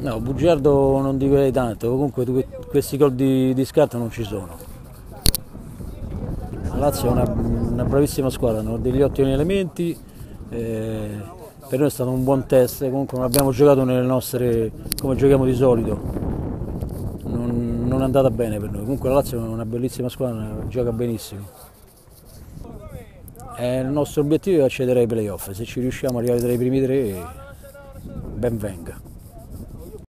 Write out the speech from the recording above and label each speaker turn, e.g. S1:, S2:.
S1: No, bugiardo non direi tanto, comunque questi gol di, di scarto non ci sono. La Lazio è una, una bravissima squadra, hanno degli ottimi elementi, eh, per noi è stato un buon test, comunque non abbiamo giocato nelle nostre, come giochiamo di solito, non, non è andata bene per noi, comunque la Lazio è una bellissima squadra, gioca benissimo. E il nostro obiettivo è accedere ai playoff, se ci riusciamo a arrivare tra i primi tre ben venga.